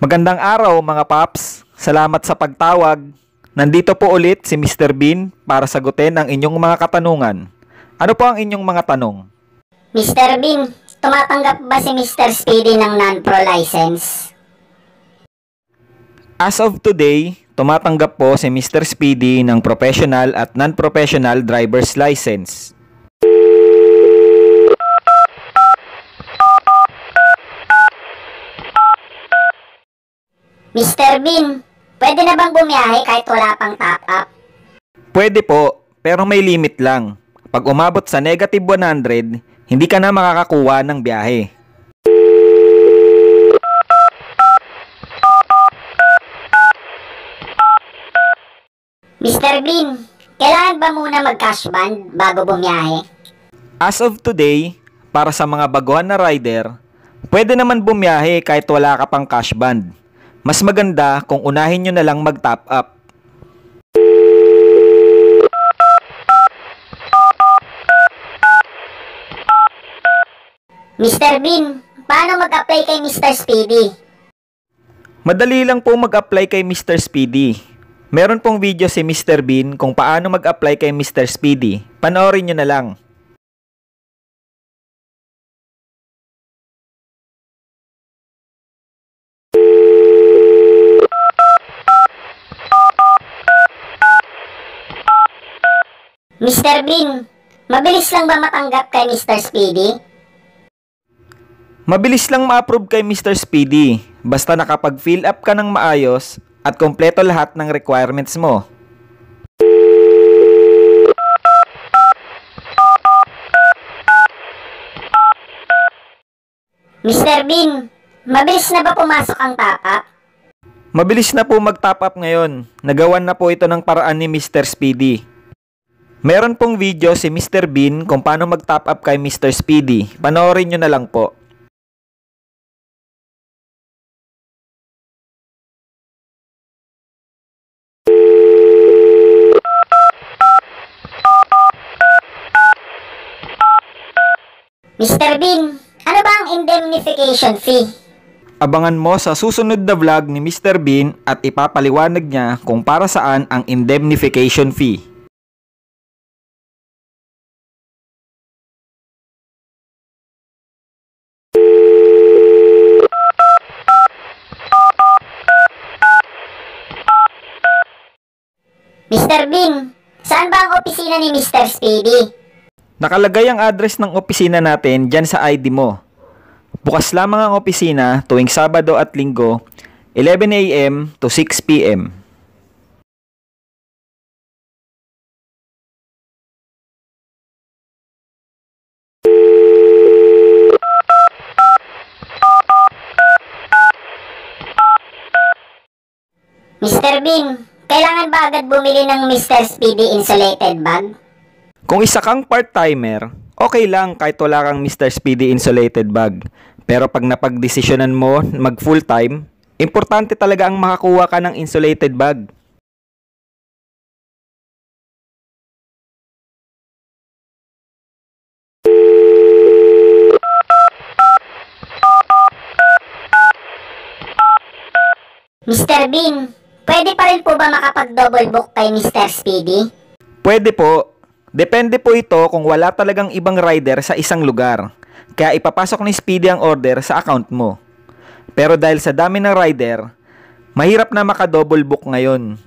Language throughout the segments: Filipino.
Magandang araw mga paps. Salamat sa pagtawag. Nandito po ulit si Mr. Bean para sagutin ang inyong mga katanungan. Ano po ang inyong mga tanong? Mr. Bean, tumatanggap ba si Mr. Speedy ng non-pro license? As of today, tumatanggap po si Mr. Speedy ng professional at non-professional driver's license. Mr. Bean, pwede na bang bumiyahe kahit wala pang top up? Pwede po, pero may limit lang. Pag umabot sa negative 100, hindi ka na makakakuha ng biyahe. Mr. Bean, kailangan ba muna mag-cash band bago bumiyahe? As of today, para sa mga baguhan na rider, pwede naman bumiyahe kahit wala ka pang cash band. Mas maganda kung unahin nyo na lang mag-top up. Mr. Bean, paano mag-apply kay Mr. Speedy? Madali lang po mag-apply kay Mr. Speedy. Meron pong video si Mr. Bean kung paano mag-apply kay Mr. Speedy. Panoorin nyo na lang. Mr. Bean, mabilis lang ba matanggap kay Mr. Speedy? Mabilis lang ma-approve kay Mr. Speedy basta nakapag-fill up ka ng maayos at kompleto lahat ng requirements mo. Mr. Bean, mabilis na ba pumasok ang top up? Mabilis na po mag-top up ngayon. Nagawan na po ito ng paraan ni Mr. Speedy. Meron pong video si Mr. Bean kung paano mag-top up kay Mr. Speedy. Panoorin nyo na lang po. Mr. Bean, ano ba ang indemnification fee? Abangan mo sa susunod na vlog ni Mr. Bean at ipapaliwanag niya kung para saan ang indemnification fee. Mr. Bean, saan ba ang opisina ni Mr. Speedy? Nakalagay ang address ng opisina natin dyan sa ID mo. Bukas lamang ang opisina tuwing Sabado at Linggo, 11am to 6pm. Mr. Bean, kailangan ba agad bumili ng Mr. Speedy insulated bag? Kung isa kang part-timer, okay lang kahit wala kang Mr. Speedy insulated bag. Pero pag napagdesisyonan mo mag full-time, importante talaga ang makakuha ka ng insulated bag. Mr. Bean, pwede pa rin po ba makapag-double book kay Mr. Speedy? Pwede po. Depende po ito kung wala talagang ibang rider sa isang lugar. Kaya ipapasok ni Speedy ang order sa account mo. Pero dahil sa dami ng rider, mahirap na maka-double book ngayon.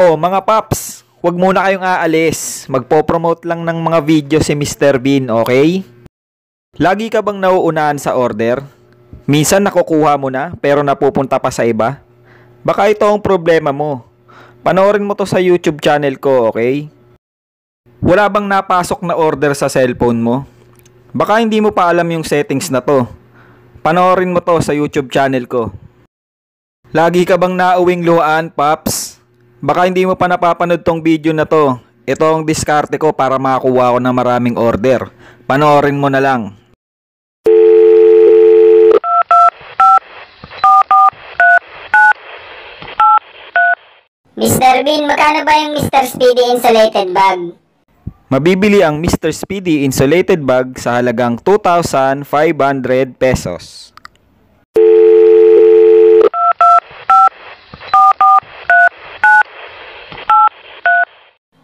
Oh, mga paps, wag muna kayong aalis. Magpo-promote lang ng mga video si Mr. Bean, okay? Lagi ka bang nauunahan sa order? Minsan nakukuha mo na pero napupunta pa sa iba? Baka ito ang problema mo. Panoorin mo to sa YouTube channel ko, okay? Wala bang napasok na order sa cellphone mo? Baka hindi mo pa alam yung settings na to. Panoorin mo to sa YouTube channel ko. Lagi ka bang nauwing luhaan, Paps? Baka hindi mo pa napapanood tong video na to. Ito ang diskarte ko para makakuha ko ng maraming order. Panoorin mo na lang. Mr. Bean, magkano ba yung Mr. Speedy insulated bag? Mabibili ang Mr. Speedy insulated bag sa halagang 2,500 pesos.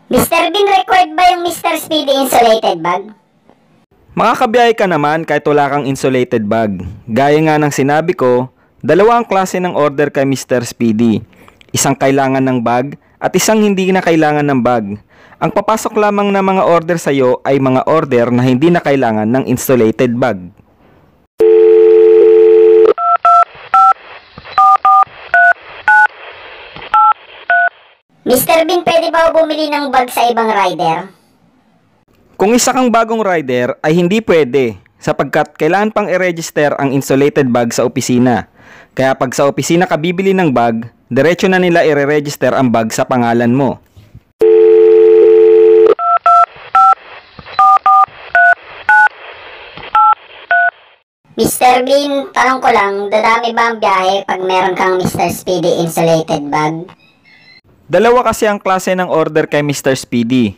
Mr. Bean, required ba yung Mr. Speedy insulated bag? Makakabiyahe ka naman kahit wala kang insulated bag. Gaya nga ng sinabi ko, dalawa ang klase ng order kay Mr. Speedy Isang kailangan ng bag at isang hindi na kailangan ng bag. Ang papasok lamang na mga order sa iyo ay mga order na hindi na kailangan ng insulated bag. Mr. Bean, pwede ba bumili ng bag sa ibang rider? Kung isa kang bagong rider ay hindi pwede sapagkat kailangan pang i-register ang insulated bag sa opisina. Kaya pag sa opisina ka bibili ng bag, diretso na nila i-register ang bag sa pangalan mo. Mr. Bean, tanong ko lang, dadami ba ang biyahe pag meron kang Mr. Speedy insulated bag? Dalawa kasi ang klase ng order kay Mr. Speedy.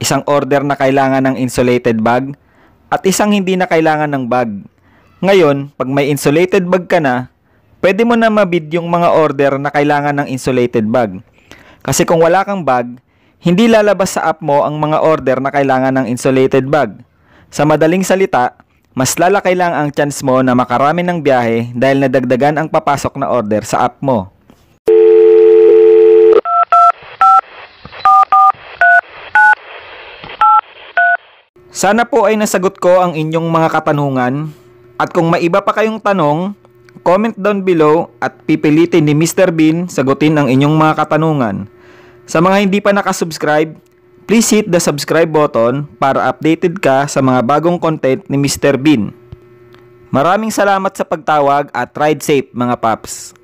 Isang order na kailangan ng insulated bag at isang hindi na kailangan ng bag. Ngayon, pag may insulated bag ka na, pwede mo na mabid yung mga order na kailangan ng insulated bag. Kasi kung wala kang bag, hindi lalabas sa app mo ang mga order na kailangan ng insulated bag. Sa madaling salita, mas lalaki lang ang chance mo na makarami ng biyahe dahil nadagdagan ang papasok na order sa app mo. Sana po ay nasagot ko ang inyong mga katanungan at kung may iba pa kayong tanong, comment down below at pipilitin ni Mr. Bean sagutin ang inyong mga katanungan. Sa mga hindi pa nakasubscribe, please hit the subscribe button para updated ka sa mga bagong content ni Mr. Bean. Maraming salamat sa pagtawag at ride safe mga paps.